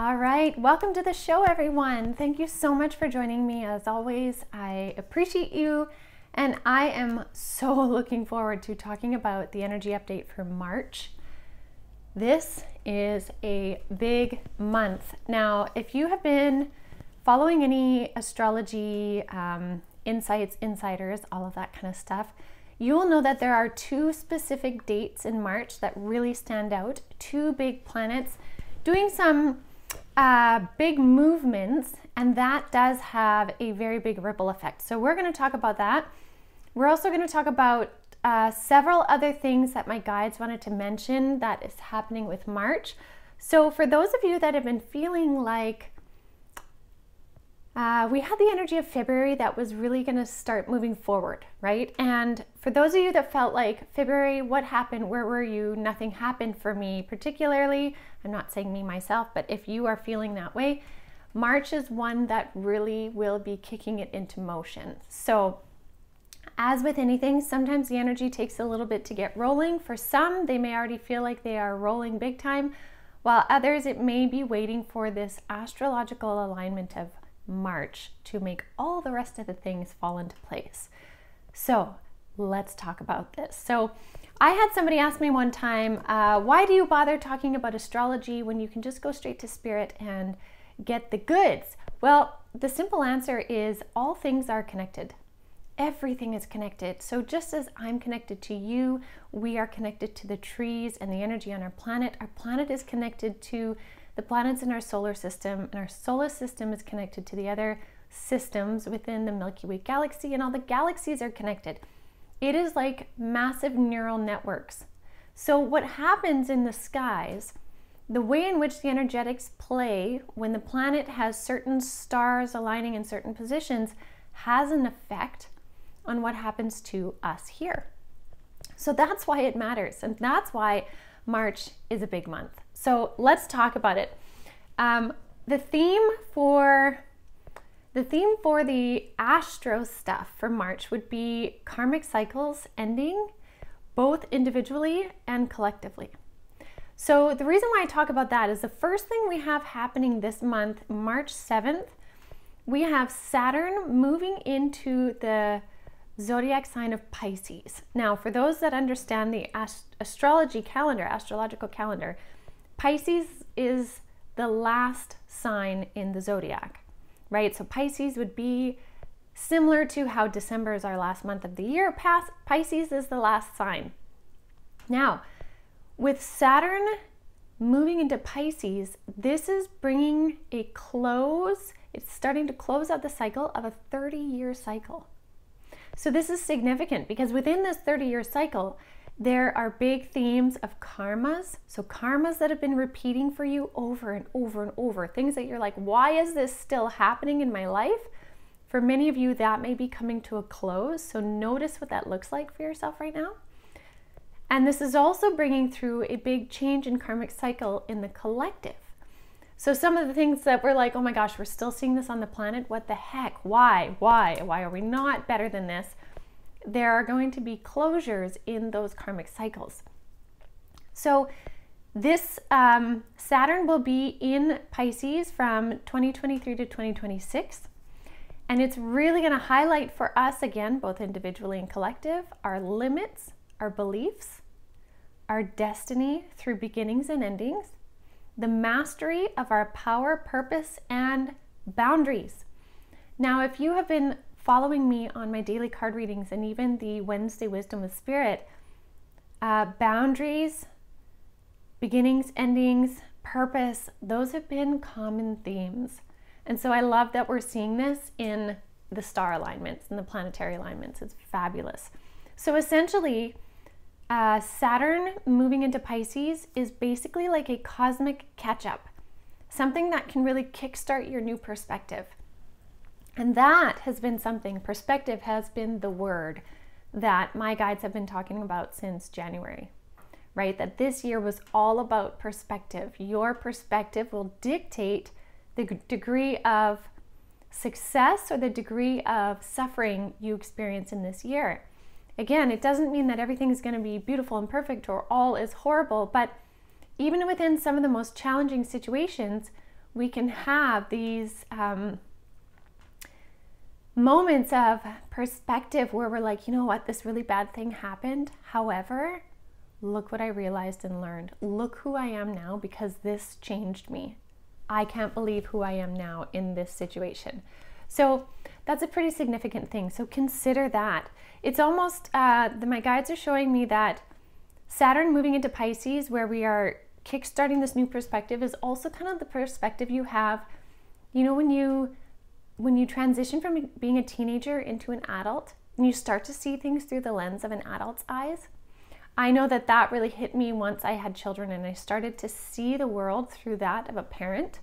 All right, welcome to the show, everyone. Thank you so much for joining me. As always, I appreciate you, and I am so looking forward to talking about the energy update for March. This is a big month. Now, if you have been following any astrology um, insights, insiders, all of that kind of stuff, you will know that there are two specific dates in March that really stand out. Two big planets doing some uh, big movements, and that does have a very big ripple effect. So, we're going to talk about that. We're also going to talk about uh, several other things that my guides wanted to mention that is happening with March. So, for those of you that have been feeling like uh, we had the energy of February that was really going to start moving forward, right? And for those of you that felt like February, what happened? Where were you? Nothing happened for me, particularly. I'm not saying me myself, but if you are feeling that way, March is one that really will be kicking it into motion. So, as with anything, sometimes the energy takes a little bit to get rolling. For some, they may already feel like they are rolling big time, while others, it may be waiting for this astrological alignment of March to make all the rest of the things fall into place. So, let's talk about this. So, I had somebody ask me one time, uh, why do you bother talking about astrology when you can just go straight to spirit and get the goods? Well, the simple answer is all things are connected everything is connected. So, just as I'm connected to you, we are connected to the trees and the energy on our planet. Our planet is connected to the planets in our solar system, and our solar system is connected to the other systems within the Milky Way galaxy, and all the galaxies are connected. It is like massive neural networks. So, what happens in the skies, the way in which the energetics play when the planet has certain stars aligning in certain positions, has an effect on what happens to us here. So that's why it matters. And that's why March is a big month. So let's talk about it. Um, the theme for the theme for the astro stuff for March would be karmic cycles ending both individually and collectively. So, the reason why I talk about that is the first thing we have happening this month, March 7th, we have Saturn moving into the zodiac sign of Pisces. Now, for those that understand the ast- astrology calendar, astrological calendar, Pisces is the last sign in the zodiac, right? So Pisces would be similar to how December is our last month of the year. Pisces is the last sign. Now, with Saturn moving into Pisces, this is bringing a close, it's starting to close out the cycle of a 30 year cycle. So this is significant because within this 30 year cycle, there are big themes of karmas. So, karmas that have been repeating for you over and over and over, things that you're like, why is this still happening in my life? For many of you, that may be coming to a close. So, notice what that looks like for yourself right now. And this is also bringing through a big change in karmic cycle in the collective. So, some of the things that we're like, oh my gosh, we're still seeing this on the planet. What the heck? Why? Why? Why are we not better than this? There are going to be closures in those karmic cycles. So, this um, Saturn will be in Pisces from 2023 to 2026. And it's really going to highlight for us, again, both individually and collective, our limits, our beliefs, our destiny through beginnings and endings, the mastery of our power, purpose, and boundaries. Now, if you have been following me on my daily card readings and even the Wednesday Wisdom of Spirit, uh, boundaries, beginnings, endings, purpose, those have been common themes. And so I love that we're seeing this in the star alignments and the planetary alignments. It's fabulous. So essentially, uh, Saturn moving into Pisces is basically like a cosmic catch up, something that can really kickstart your new perspective. And that has been something, perspective has been the word that my guides have been talking about since January, right? That this year was all about perspective. Your perspective will dictate the degree of success or the degree of suffering you experience in this year. Again, it doesn't mean that everything is going to be beautiful and perfect or all is horrible, but even within some of the most challenging situations, we can have these um, moments of perspective where we're like, you know what, this really bad thing happened. However, look what I realized and learned. Look who I am now because this changed me. I can't believe who I am now in this situation. So that's a pretty significant thing. So consider that. It's almost, uh, the, my guides are showing me that Saturn moving into Pisces, where we are kickstarting this new perspective, is also kind of the perspective you have, you know, when you when you transition from being a teenager into an adult and you start to see things through the lens of an adult's eyes. I know that that really hit me once I had children and I started to see the world through that of a parent.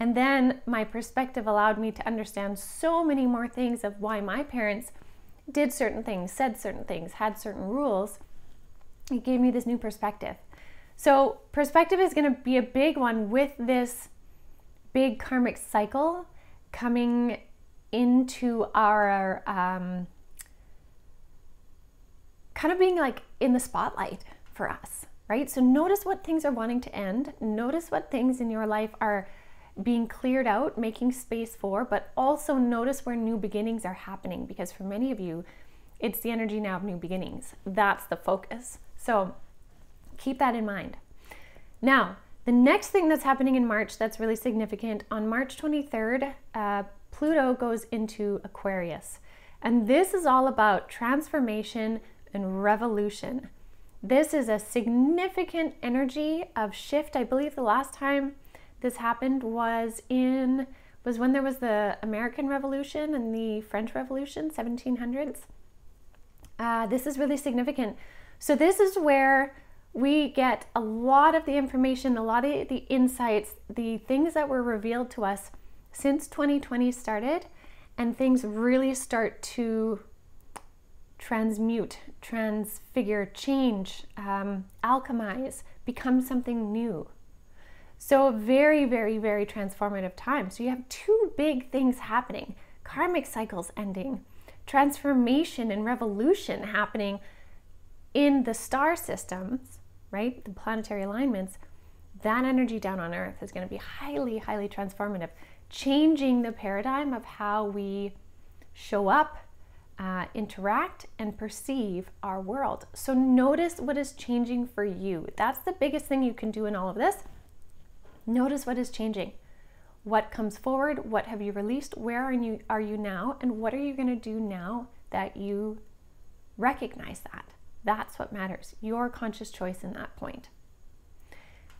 And then my perspective allowed me to understand so many more things of why my parents did certain things, said certain things, had certain rules. It gave me this new perspective. So, perspective is going to be a big one with this big karmic cycle coming into our um, kind of being like in the spotlight for us, right? So notice what things are wanting to end. Notice what things in your life are being cleared out, making space for, but also notice where new beginnings are happening because for many of you, it's the energy now of new beginnings. That's the focus. So keep that in mind. Now, the next thing that's happening in March that's really significant on March 23rd, uh, Pluto goes into Aquarius. And this is all about transformation and revolution. This is a significant energy of shift. I believe the last time this happened was in was when there was the American Revolution and the French Revolution, 1700s. Uh, this is really significant. So this is where we get a lot of the information, a lot of the insights, the things that were revealed to us since 2020 started, and things really start to transmute, transfigure, change, um, alchemize, become something new. So, a very, very, very transformative time. So, you have two big things happening karmic cycles ending, transformation and revolution happening in the star systems right? The planetary alignments, that energy down on Earth is going to be highly, highly transformative, changing the paradigm of how we show up, uh, interact, and perceive our world. So notice what is changing for you. That's the biggest thing you can do in all of this. Notice what is changing. What comes forward? What have you released? Where are you, are you now? And what are you going to do now that you recognize that? That's what matters, your conscious choice in that point.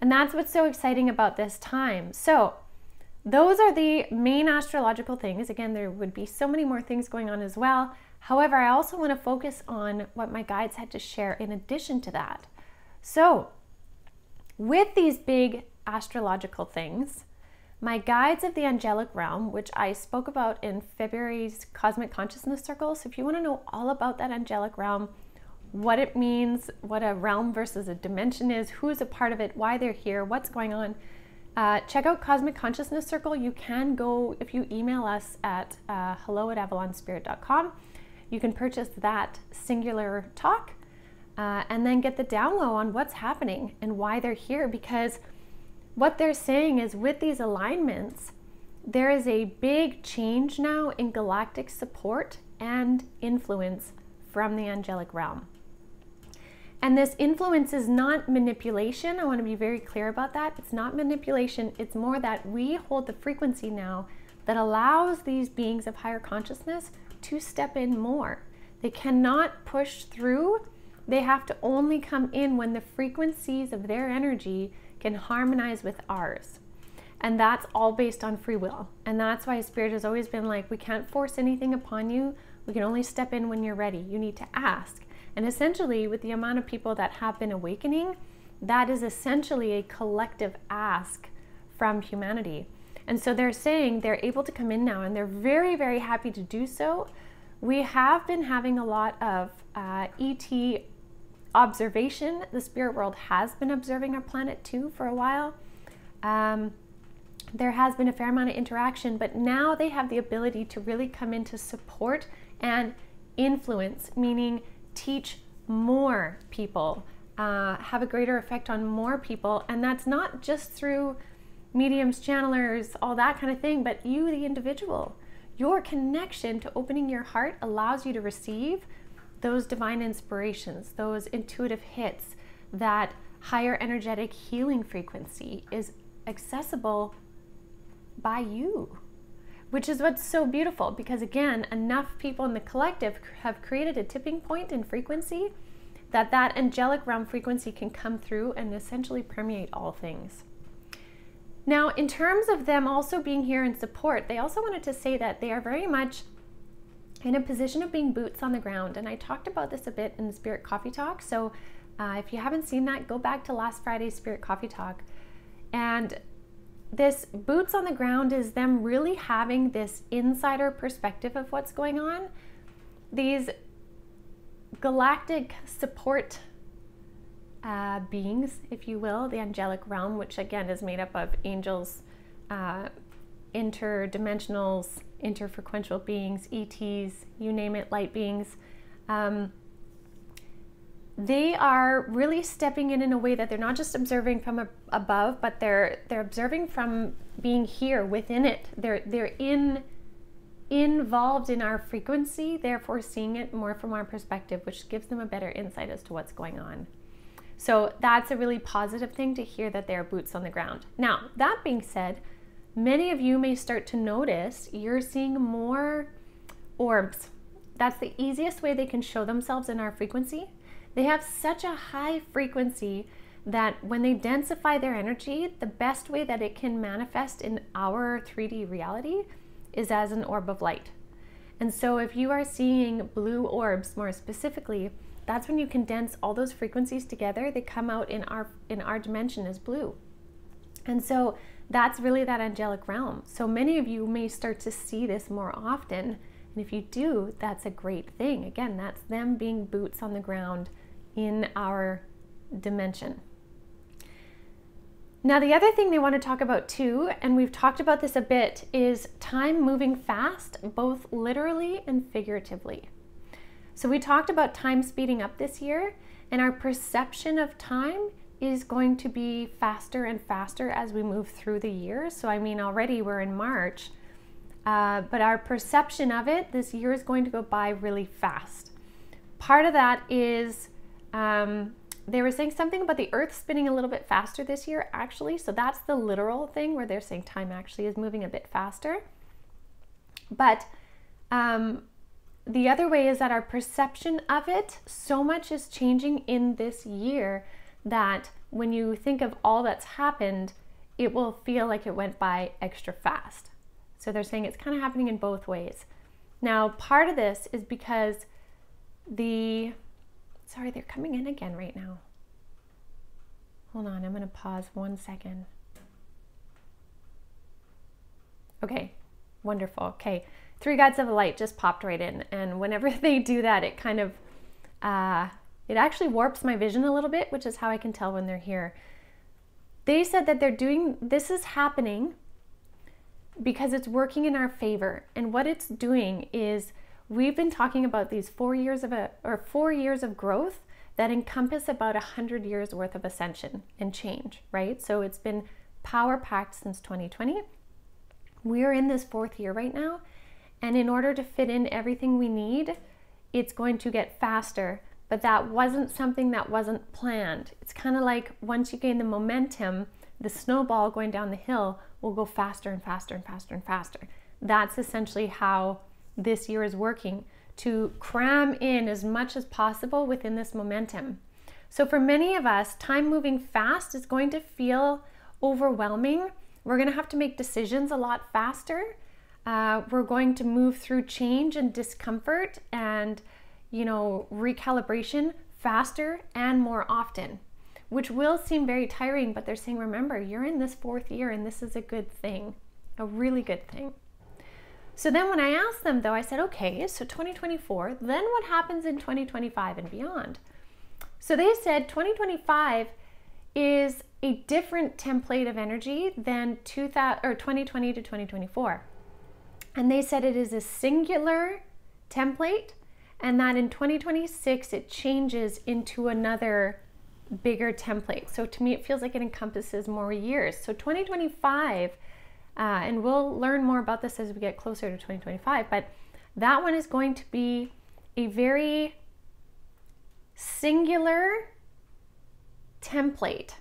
And that's what's so exciting about this time. So, those are the main astrological things. Again, there would be so many more things going on as well. However, I also want to focus on what my guides had to share in addition to that. So, with these big astrological things, my guides of the angelic realm, which I spoke about in February's Cosmic Consciousness Circle. So, if you want to know all about that angelic realm, what it means, what a realm versus a dimension is, who's a part of it, why they're here, what's going on. Uh, check out Cosmic Consciousness Circle. You can go, if you email us at uh, hello at avalonspirit.com, you can purchase that singular talk uh, and then get the down low on what's happening and why they're here. Because what they're saying is with these alignments, there is a big change now in galactic support and influence from the angelic realm. And this influence is not manipulation. I want to be very clear about that. It's not manipulation, it's more that we hold the frequency now that allows these beings of higher consciousness to step in more. They cannot push through, they have to only come in when the frequencies of their energy can harmonize with ours. And that's all based on free will. And that's why Spirit has always been like, we can't force anything upon you. We can only step in when you're ready. You need to ask. And essentially, with the amount of people that have been awakening, that is essentially a collective ask from humanity. And so they're saying they're able to come in now and they're very, very happy to do so. We have been having a lot of uh, ET observation. The spirit world has been observing our planet too for a while. Um, there has been a fair amount of interaction, but now they have the ability to really come in to support and influence, meaning teach more people, uh, have a greater effect on more people. And that's not just through mediums, channelers, all that kind of thing, but you, the individual. Your connection to opening your heart allows you to receive those divine inspirations, those intuitive hits, that higher energetic healing frequency is accessible by you which is what's so beautiful because again enough people in the collective have created a tipping point in frequency that that angelic realm frequency can come through and essentially permeate all things. Now in terms of them also being here in support they also wanted to say that they are very much in a position of being boots on the ground and i talked about this a bit in the spirit coffee talk so uh, if you haven't seen that go back to last friday's spirit coffee talk. And this boots on the ground is them really having this insider perspective of what's going on. These galactic support uh, beings, if you will, the angelic realm, which again is made up of angels, uh, interdimensionals, interfrequential beings, ETs, you name it, light beings. Um, they are really stepping in in a way that they're not just observing from above, but they're they're observing from being here within it. They're they're in involved in our frequency, therefore seeing it more from our perspective, which gives them a better insight as to what's going on. So that's a really positive thing to hear that they're boots on the ground. Now, that being said, many of you may start to notice you're seeing more orbs. That's the easiest way they can show themselves in our frequency they have such a high frequency that when they densify their energy, the best way that it can manifest in our 3D reality is as an orb of light. And so if you are seeing blue orbs more specifically, that's when you condense all those frequencies together. They come out in our in our dimension as blue. And so that's really that angelic realm. So many of you may start to see this more often. And if you do, that's a great thing. Again, that's them being boots on the ground in our dimension. Now, the other thing they want to talk about too, and we've talked about this a bit, is time moving fast, both literally and figuratively. So, we talked about time speeding up this year, and our perception of time is going to be faster and faster as we move through the year. So, I mean, already we're in March, uh, but our perception of it this year is going to go by really fast. Part of that is um, they were saying something about the earth spinning a little bit faster this year, actually. So that's the literal thing where they're saying time actually is moving a bit faster. But um, the other way is that our perception of it, so much is changing in this year that when you think of all that's happened, it will feel like it went by extra fast. So they're saying it's kind of happening in both ways. Now, part of this is because the Sorry, they're coming in again right now. Hold on, I'm going to pause one second. Okay, wonderful. Okay, three gods of light just popped right in, and whenever they do that, it kind of uh, it actually warps my vision a little bit, which is how I can tell when they're here. They said that they're doing this is happening because it's working in our favor, and what it's doing is We've been talking about these four years of a or four years of growth that encompass about a hundred years worth of ascension and change, right? So it's been power packed since 2020. We're in this fourth year right now, and in order to fit in everything we need, it's going to get faster. But that wasn't something that wasn't planned. It's kind of like once you gain the momentum, the snowball going down the hill will go faster and faster and faster and faster. That's essentially how this year is working to cram in as much as possible within this momentum. So, for many of us, time moving fast is going to feel overwhelming. We're going to have to make decisions a lot faster. Uh, we're going to move through change and discomfort and, you know, recalibration faster and more often, which will seem very tiring, but they're saying, remember, you're in this fourth year and this is a good thing, a really good thing. So then when I asked them though, I said, okay, so 2024, then what happens in 2025 and beyond? So they said 2025 is a different template of energy than 2000 or 2020 to 2024. And they said it is a singular template and that in 2026 it changes into another bigger template. So to me, it feels like it encompasses more years. So 2025, uh, and we'll learn more about this as we get closer to 2025, but that one is going to be a very singular template.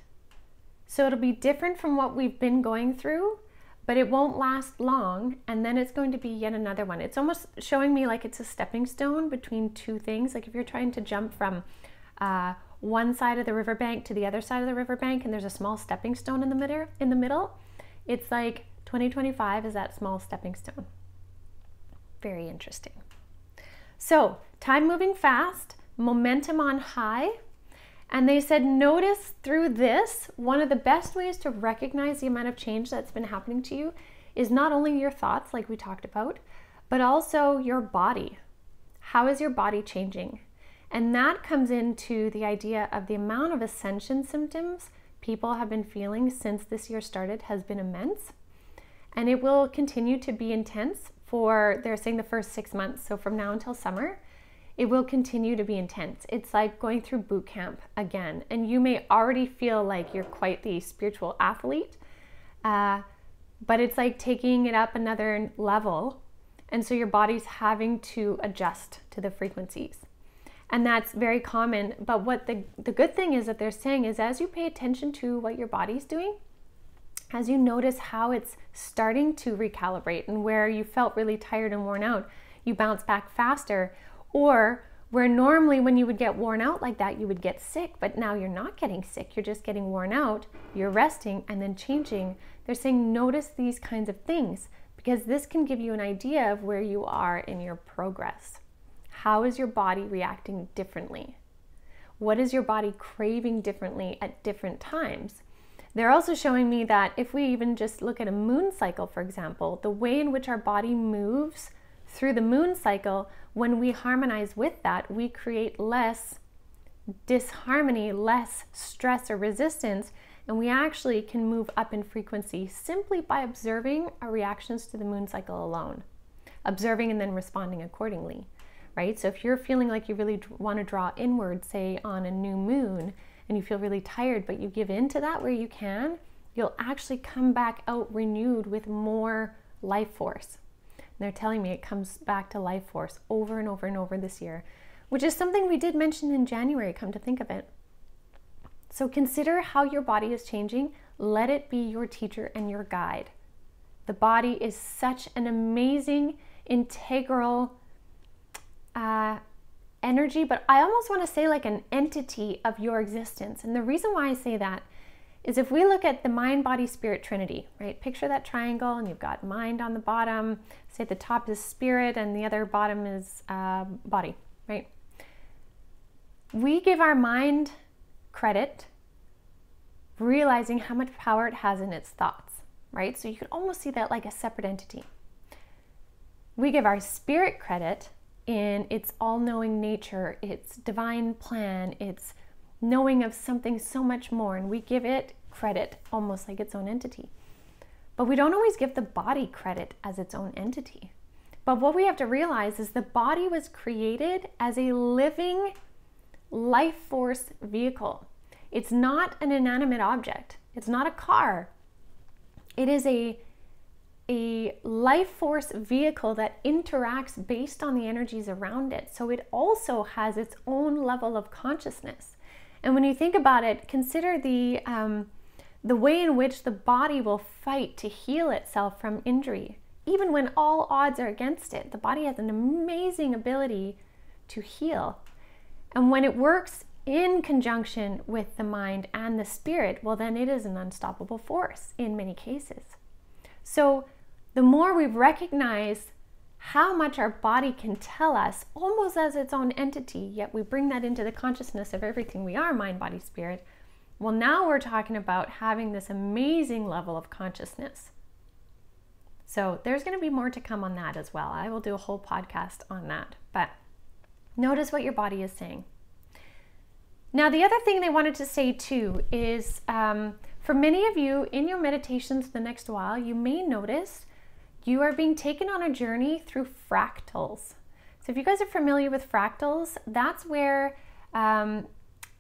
So it'll be different from what we've been going through, but it won't last long. And then it's going to be yet another one. It's almost showing me like it's a stepping stone between two things. Like if you're trying to jump from uh, one side of the riverbank to the other side of the riverbank, and there's a small stepping stone in the middle. In the middle, it's like 2025 is that small stepping stone. Very interesting. So time moving fast, momentum on high. And they said, notice through this, one of the best ways to recognize the amount of change that's been happening to you is not only your thoughts, like we talked about, but also your body. How is your body changing? And that comes into the idea of the amount of ascension symptoms people have been feeling since this year started has been immense. And it will continue to be intense for, they're saying, the first six months. So from now until summer, it will continue to be intense. It's like going through boot camp again. And you may already feel like you're quite the spiritual athlete, uh, but it's like taking it up another level. And so your body's having to adjust to the frequencies and that's very common. But what the, the good thing is that they're saying is as you pay attention to what your body's doing as you notice how it's starting to recalibrate and where you felt really tired and worn out you bounce back faster. Or where normally when you would get worn out like that you would get sick but now you're not getting sick. You're just getting worn out. You're resting and then changing. They're saying notice these kinds of things because this can give you an idea of where you are in your progress how is your body reacting differently? What is your body craving differently at different times? They're also showing me that if we even just look at a moon cycle, for example, the way in which our body moves through the moon cycle, when we harmonize with that, we create less disharmony, less stress or resistance, and we actually can move up in frequency simply by observing our reactions to the moon cycle alone, observing and then responding accordingly right? So if you're feeling like you really want to draw inward, say on a new moon, and you feel really tired, but you give in to that where you can, you'll actually come back out renewed with more life force. And they're telling me it comes back to life force over and over and over this year, which is something we did mention in January, come to think of it. So consider how your body is changing. Let it be your teacher and your guide. The body is such an amazing, integral uh, energy, but I almost want to say like an entity of your existence. And the reason why I say that is if we look at the mind, body, spirit trinity, right? Picture that triangle, and you've got mind on the bottom. Say the top is spirit, and the other bottom is uh, body, right? We give our mind credit, realizing how much power it has in its thoughts, right? So you could almost see that like a separate entity. We give our spirit credit in its all knowing nature, its divine plan, its knowing of something so much more, and we give it credit almost like its own entity. But we don't always give the body credit as its own entity. But what we have to realize is the body was created as a living life force vehicle. It's not an inanimate object, it's not a car. It is a a life force vehicle that interacts based on the energies around it. So it also has its own level of consciousness. And when you think about it, consider the um, the way in which the body will fight to heal itself from injury. Even when all odds are against it, the body has an amazing ability to heal. And when it works in conjunction with the mind and the spirit, well, then it is an unstoppable force in many cases. So the more we recognize how much our body can tell us almost as its own entity, yet we bring that into the consciousness of everything we are mind, body, spirit. Well, now we're talking about having this amazing level of consciousness. So, there's going to be more to come on that as well. I will do a whole podcast on that. But notice what your body is saying. Now, the other thing they wanted to say too is um, for many of you in your meditations the next while, you may notice you are being taken on a journey through fractals. So, if you guys are familiar with fractals, that's where um,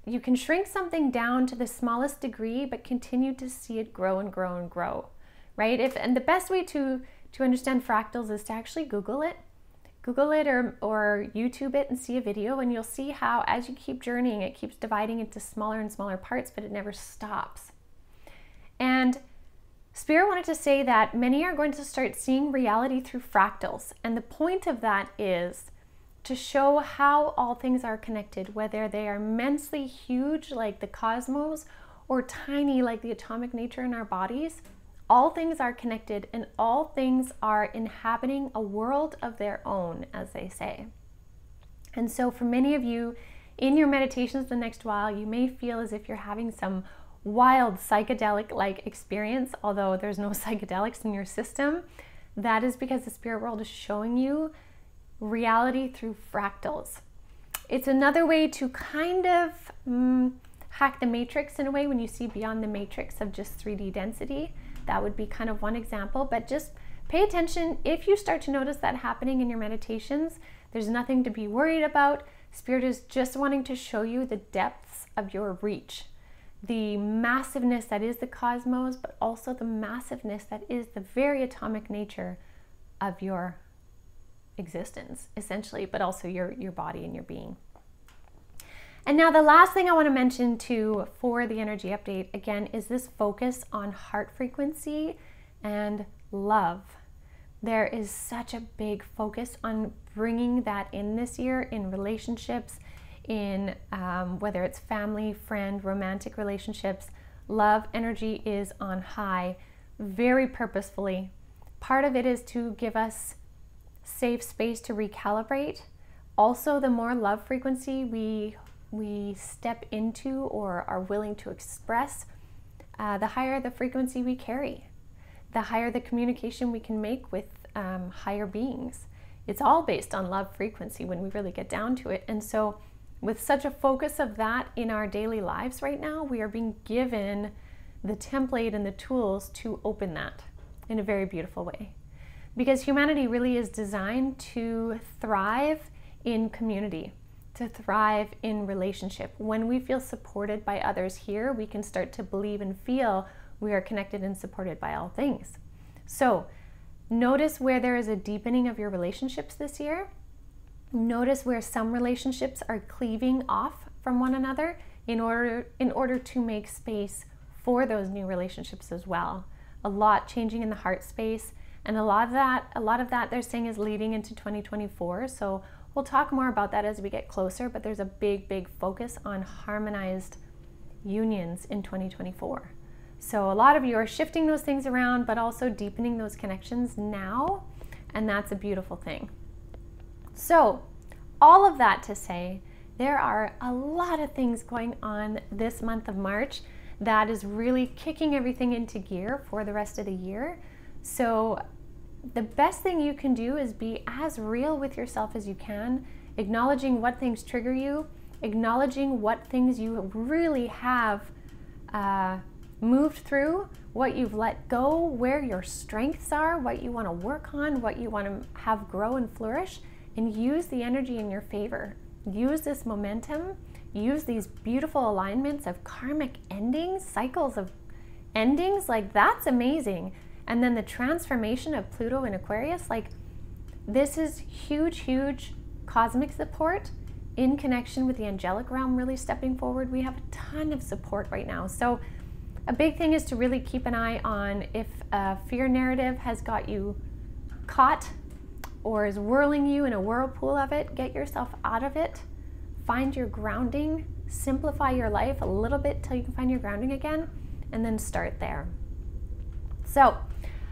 you can shrink something down to the smallest degree, but continue to see it grow and grow and grow, right? If and the best way to to understand fractals is to actually Google it. Google it or, or YouTube it and see a video, and you'll see how, as you keep journeying, it keeps dividing into smaller and smaller parts, but it never stops. And Spirit wanted to say that many are going to start seeing reality through fractals. And the point of that is to show how all things are connected, whether they are immensely huge like the cosmos or tiny like the atomic nature in our bodies. All things are connected and all things are inhabiting a world of their own, as they say. And so, for many of you in your meditations the next while, you may feel as if you're having some wild psychedelic like experience, although there's no psychedelics in your system, that is because the spirit world is showing you reality through fractals. It's another way to kind of mm, hack the matrix in a way when you see beyond the matrix of just 3D density. That would be kind of one example, but just pay attention. If you start to notice that happening in your meditations, there's nothing to be worried about. Spirit is just wanting to show you the depths of your reach the massiveness that is the cosmos, but also the massiveness that is the very atomic nature of your existence, essentially, but also your, your body and your being. And now, the last thing I want to mention too for the energy update again is this focus on heart frequency and love. There is such a big focus on bringing that in this year in relationships in um, whether it's family, friend, romantic relationships, love energy is on high very purposefully. Part of it is to give us safe space to recalibrate. Also, the more love frequency we we step into or are willing to express, uh, the higher the frequency we carry, the higher the communication we can make with um, higher beings. It's all based on love frequency when we really get down to it. And so, with such a focus of that in our daily lives right now, we are being given the template and the tools to open that in a very beautiful way. Because humanity really is designed to thrive in community, to thrive in relationship. When we feel supported by others here, we can start to believe and feel we are connected and supported by all things. So, notice where there is a deepening of your relationships this year Notice where some relationships are cleaving off from one another in order in order to make space for those new relationships as well. A lot changing in the heart space and a lot of that a lot of that they're saying is leading into 2024. So we'll talk more about that as we get closer, but there's a big big focus on harmonized unions in 2024. So a lot of you are shifting those things around but also deepening those connections now, and that's a beautiful thing. So, all of that to say, there are a lot of things going on this month of March that is really kicking everything into gear for the rest of the year. So, the best thing you can do is be as real with yourself as you can, acknowledging what things trigger you, acknowledging what things you really have uh, moved through, what you've let go, where your strengths are, what you want to work on, what you want to have grow and flourish and use the energy in your favor. Use this momentum, use these beautiful alignments of karmic endings, cycles of endings. Like, that's amazing. And then the transformation of Pluto in Aquarius, like, this is huge, huge cosmic support in connection with the angelic realm really stepping forward. We have a ton of support right now. So, a big thing is to really keep an eye on if a fear narrative has got you caught or is whirling you in a whirlpool of it, get yourself out of it. Find your grounding, simplify your life a little bit till you can find your grounding again, and then start there. So,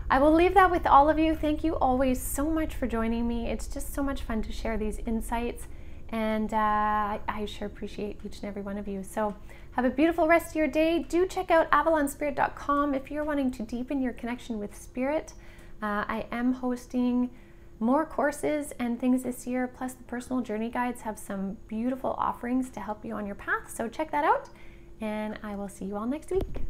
I will leave that with all of you. Thank you always so much for joining me. It's just so much fun to share these insights, and uh, I sure appreciate each and every one of you. So, have a beautiful rest of your day. Do check out avalonspirit.com if you're wanting to deepen your connection with spirit. Uh, I am hosting more courses and things this year, plus the personal journey guides have some beautiful offerings to help you on your path. So check that out, and I will see you all next week.